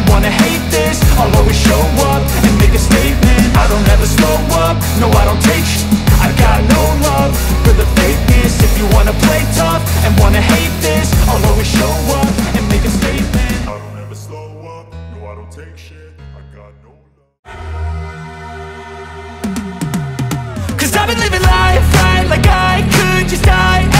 and wanna hate this I'll always show up and make a statement. I don't ever slow up, no I don't take sh- I got no love for the fakeness. If you wanna play tough and wanna hate this I'll always show up and make a statement. I don't ever slow up, no I don't take shit I got no love. Cause I've been living life right like I could just die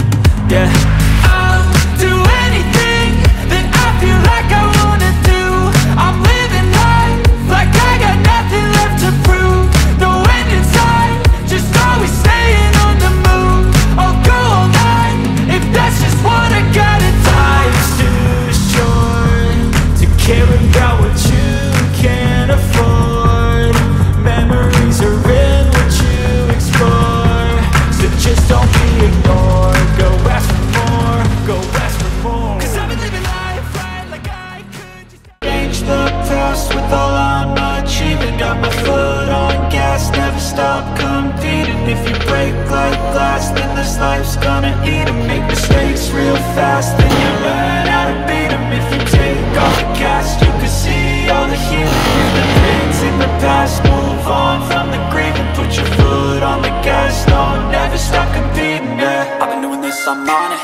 this life's gonna eat eat 'em. Make mistakes real fast, then you learn how to beat 'em. If you take off the cast, you can see all the healing. In the things in the past, move on from the grieving Put your foot on the gas, no, never stop competing, yeah. I've been doing this, I'm on it.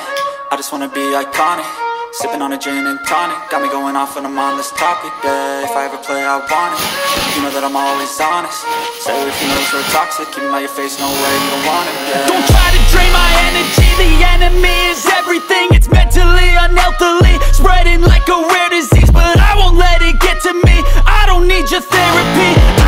I just wanna be iconic Sipping on a gin and tonic. Got me going off on a mindless topic, yeah If I ever play, I want it. You know that I'm always honest. Say if you know you're toxic Keep out your face, no way, you don't want it, yeah Don't try to drain my energy. The enemy is everything. It's mentally, unhealthily Spreading like a rare disease. But I won't let it get to me. I don't need your therapy.